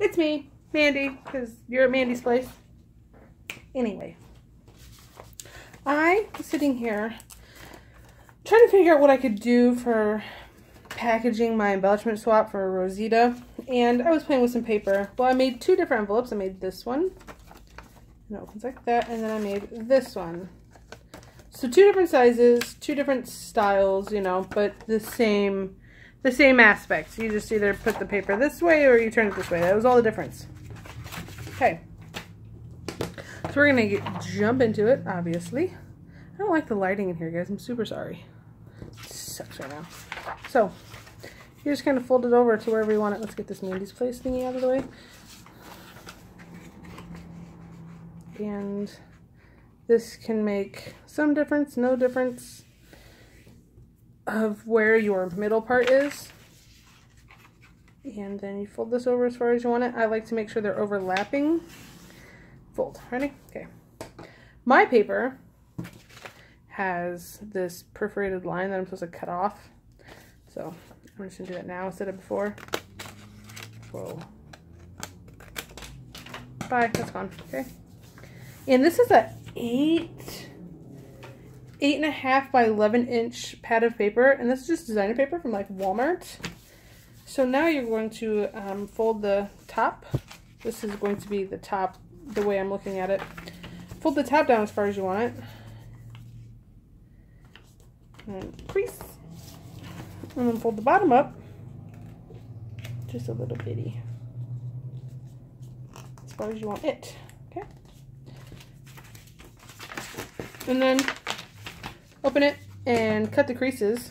It's me, Mandie, because you're at Mandie's place. Anyway, I was sitting here trying to figure out what I could do for packaging my embellishment swap for Rosita. And I was playing with some paper. Well, I made two different envelopes. I made this one. And it opens like that. And then I made this one. So two different sizes, two different styles, you know, but the same the same aspects. You just either put the paper this way or you turn it this way. That was all the difference. Okay. So we're going to jump into it, obviously. I don't like the lighting in here, guys. I'm super sorry. It sucks right now. So, you just kind of fold it over to wherever you want it. Let's get this Mandie's Place thingy out of the way. And this can make some difference, no difference of where your middle part is. And then you fold this over as far as you want it. I like to make sure they're overlapping. Fold. Ready? Okay. My paper has this perforated line that I'm supposed to cut off. So I'm just going to do that now instead of before. Whoa. Bye. That's gone. Okay. And this is a 8 eight and a half by 11 inch pad of paper and this is just designer paper from like Walmart. So now you're going to um, fold the top. This is going to be the top the way I'm looking at it. Fold the top down as far as you want. It and crease. And then fold the bottom up. Just a little bitty. As far as you want it. Okay. And then open it and cut the creases.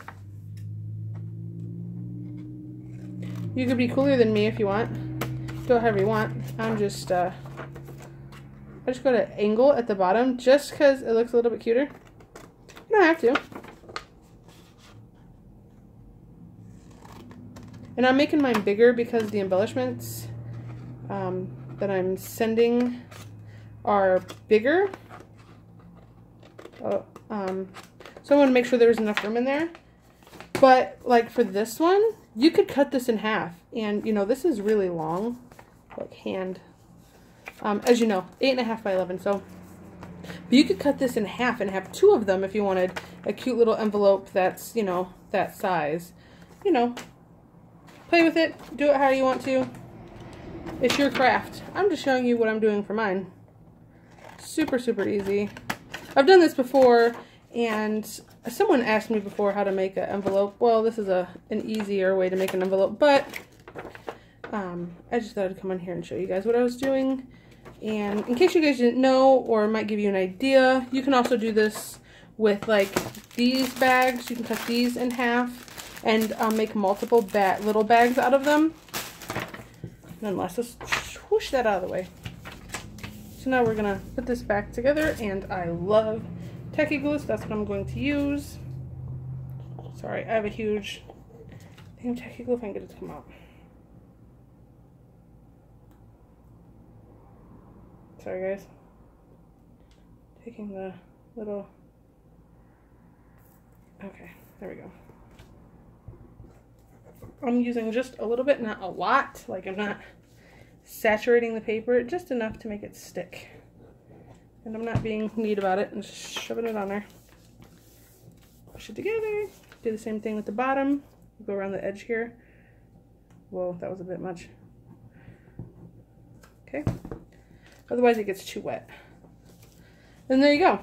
You could be cooler than me if you want. It however you want. I'm just, uh, I just go to angle at the bottom just because it looks a little bit cuter. You don't have to. And I'm making mine bigger because the embellishments um, that I'm sending are bigger. Oh, um, so I want to make sure there's enough room in there. But like for this one, you could cut this in half. And you know, this is really long, like hand. Um, as you know, eight and a half by 11. So, but you could cut this in half and have two of them if you wanted a cute little envelope that's, you know, that size. You know, play with it. Do it how you want to. It's your craft. I'm just showing you what I'm doing for mine. Super, super easy. I've done this before and someone asked me before how to make an envelope. Well, this is a an easier way to make an envelope, but um, I just thought I'd come on here and show you guys what I was doing. And in case you guys didn't know or might give you an idea, you can also do this with like these bags. You can cut these in half and um, make multiple ba little bags out of them. And let's just swoosh that out of the way. So now we're going to put this back together and I love Tacky glue, so that's what I'm going to use. Sorry, I have a huge thing of tacky glue if I can get it to come out. Sorry guys. Taking the little, okay, there we go. I'm using just a little bit, not a lot. Like I'm not saturating the paper, just enough to make it stick. And I'm not being neat about it and just shoving it on there. Push it together. Do the same thing with the bottom. Go around the edge here. Whoa, that was a bit much. Okay. Otherwise it gets too wet. And there you go.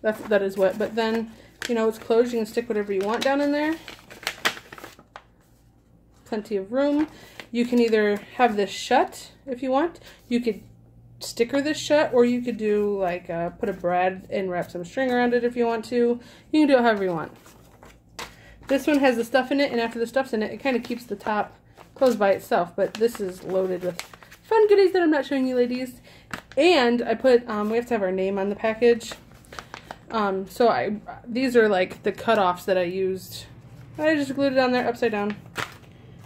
That's, that is wet. But then, you know, it's closed. You can stick whatever you want down in there. Plenty of room. You can either have this shut if you want. You could sticker this shut or you could do like uh, put a brad and wrap some string around it if you want to. You can do it however you want. This one has the stuff in it and after the stuff's in it, it kind of keeps the top closed by itself. But this is loaded with fun goodies that I'm not showing you ladies. And I put, um, we have to have our name on the package. Um, so I, these are like the cutoffs that I used. I just glued it on there upside down.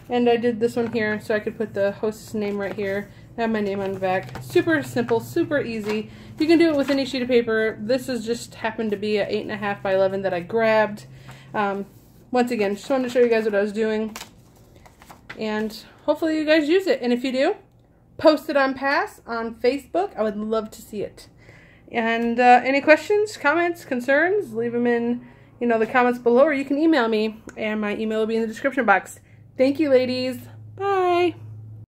And I did this one here so I could put the host's name right here I have my name on the back. Super simple, super easy. You can do it with any sheet of paper. This is just happened to be an 8.5 by 11 that I grabbed. Um, once again, just wanted to show you guys what I was doing. And hopefully you guys use it. And if you do, post it on Pass on Facebook. I would love to see it. And uh, any questions, comments, concerns, leave them in you know the comments below or you can email me and my email will be in the description box. Thank you ladies.